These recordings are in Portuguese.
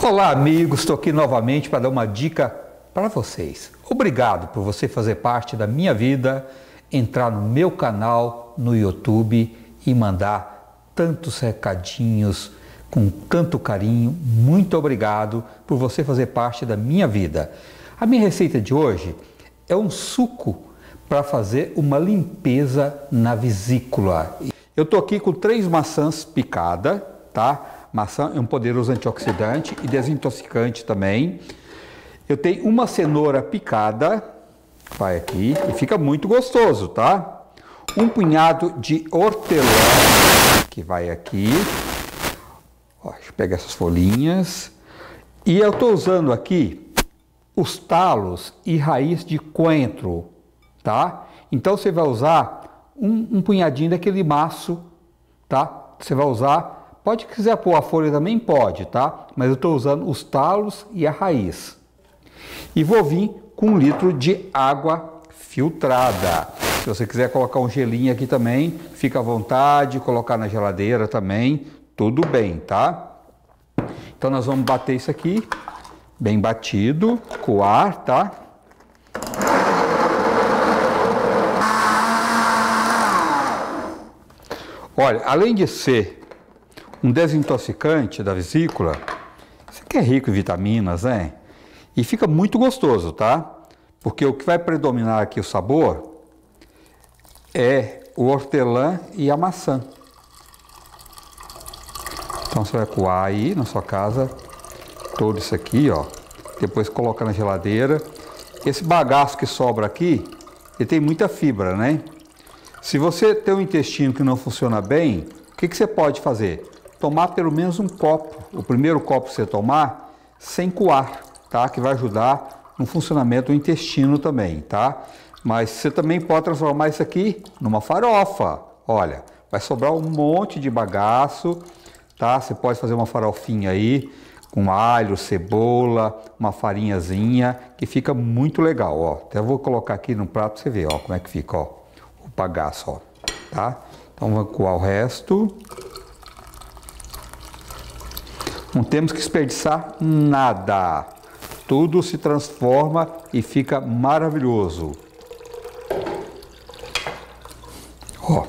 Olá, amigos, estou aqui novamente para dar uma dica para vocês. Obrigado por você fazer parte da minha vida, entrar no meu canal no YouTube e mandar tantos recadinhos com tanto carinho. Muito obrigado por você fazer parte da minha vida. A minha receita de hoje é um suco para fazer uma limpeza na vesícula. Eu estou aqui com três maçãs picadas, tá? Maçã é um poderoso antioxidante e desintoxicante também. Eu tenho uma cenoura picada, vai aqui, e fica muito gostoso, tá? Um punhado de hortelã, que vai aqui. Ó, deixa eu pegar essas folhinhas. E eu estou usando aqui os talos e raiz de coentro, tá? Então você vai usar um, um punhadinho daquele maço, tá? Você vai usar Pode quiser pôr a folha também pode, tá? Mas eu estou usando os talos e a raiz. E vou vir com um litro de água filtrada. Se você quiser colocar um gelinho aqui também, fica à vontade, colocar na geladeira também, tudo bem, tá? Então nós vamos bater isso aqui, bem batido, com ar, tá? Olha, além de ser um desintoxicante da vesícula. Isso aqui é rico em vitaminas, né? E fica muito gostoso, tá? Porque o que vai predominar aqui o sabor é o hortelã e a maçã. Então você vai coar aí na sua casa todo isso aqui, ó. Depois coloca na geladeira. Esse bagaço que sobra aqui, ele tem muita fibra, né? Se você tem um intestino que não funciona bem, o que, que você pode fazer? Tomar pelo menos um copo, o primeiro copo que você tomar, sem coar, tá? Que vai ajudar no funcionamento do intestino também, tá? Mas você também pode transformar isso aqui numa farofa. Olha, vai sobrar um monte de bagaço, tá? Você pode fazer uma farofinha aí com alho, cebola, uma farinhazinha, que fica muito legal, ó. Até vou colocar aqui no prato para você ver, ó, como é que fica, ó, o bagaço, ó, tá? Então vamos coar o resto. Não temos que desperdiçar nada. Tudo se transforma e fica maravilhoso. Ó,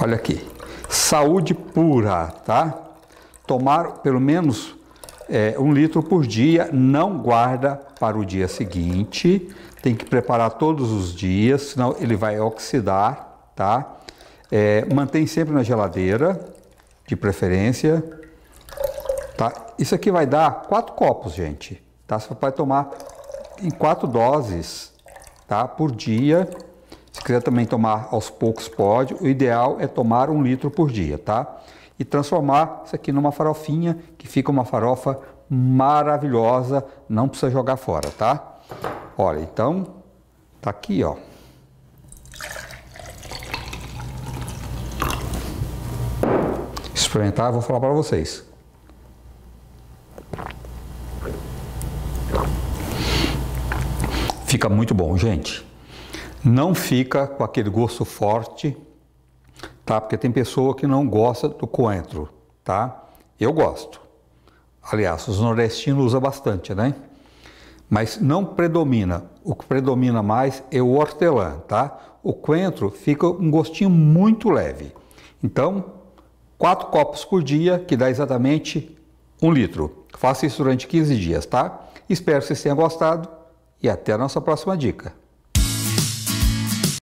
olha aqui. Saúde pura, tá? Tomar pelo menos é, um litro por dia, não guarda para o dia seguinte. Tem que preparar todos os dias, senão ele vai oxidar, tá? É, mantém sempre na geladeira, de preferência. Tá? Isso aqui vai dar quatro copos, gente. Tá? Você pode tomar em quatro doses tá? por dia. Se quiser também tomar aos poucos, pode. O ideal é tomar um litro por dia, tá? E transformar isso aqui numa farofinha, que fica uma farofa maravilhosa. Não precisa jogar fora, tá? Olha, então, tá aqui, ó. Experimentar, vou falar para vocês. Fica muito bom, gente. Não fica com aquele gosto forte, tá? Porque tem pessoa que não gosta do coentro, tá? Eu gosto. Aliás, os nordestinos usam bastante, né? Mas não predomina. O que predomina mais é o hortelã, tá? O coentro fica um gostinho muito leve. Então, quatro copos por dia, que dá exatamente um litro. Faça isso durante 15 dias, tá? Espero que vocês tenham gostado e até a nossa próxima dica.